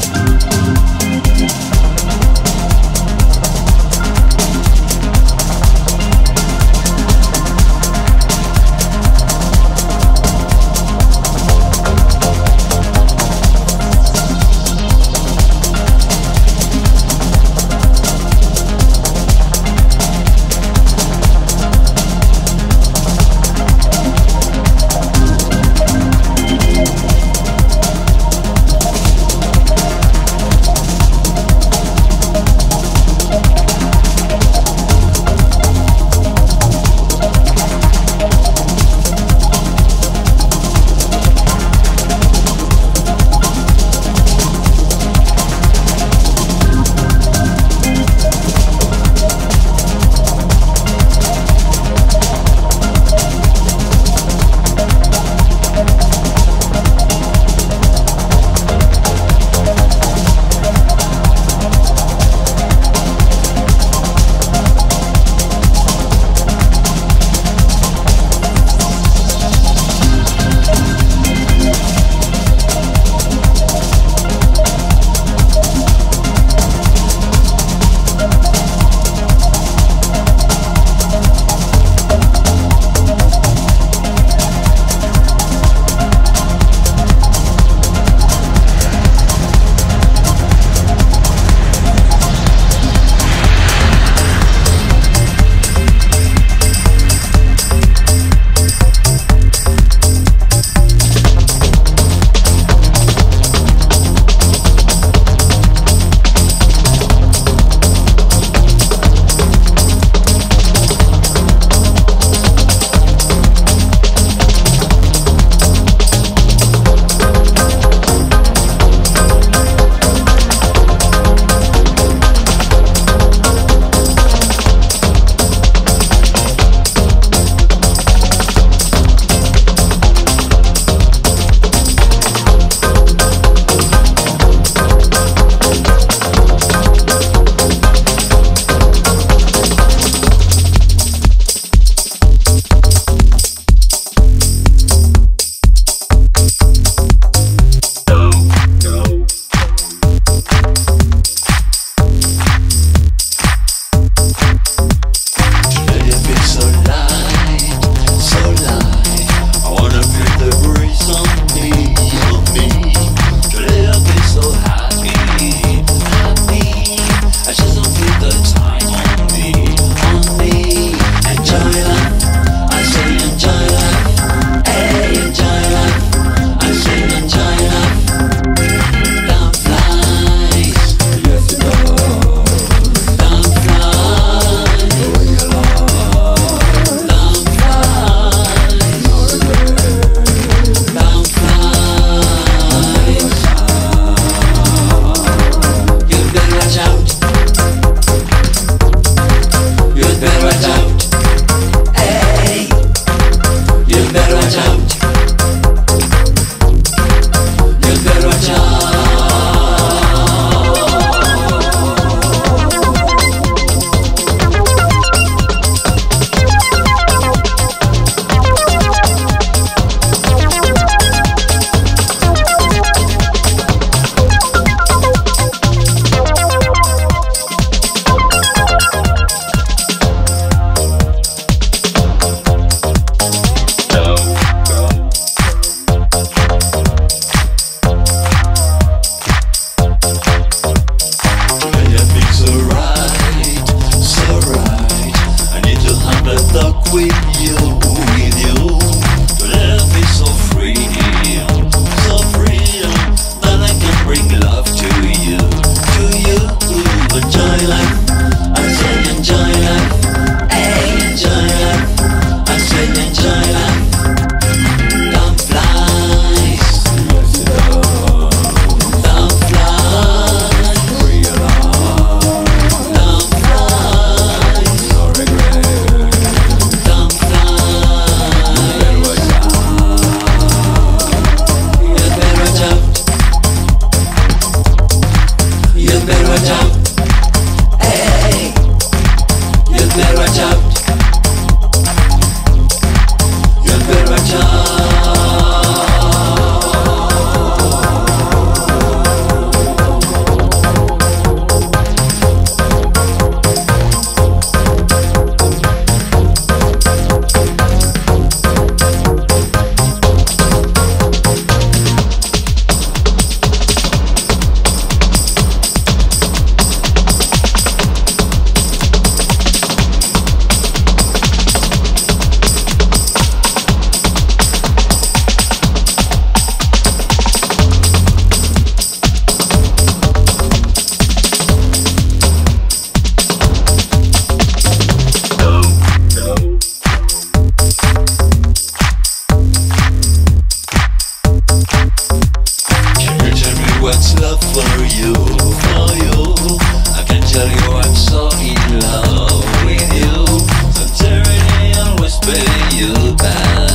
Don't for you, for you. I can tell you I'm so in love with you. You.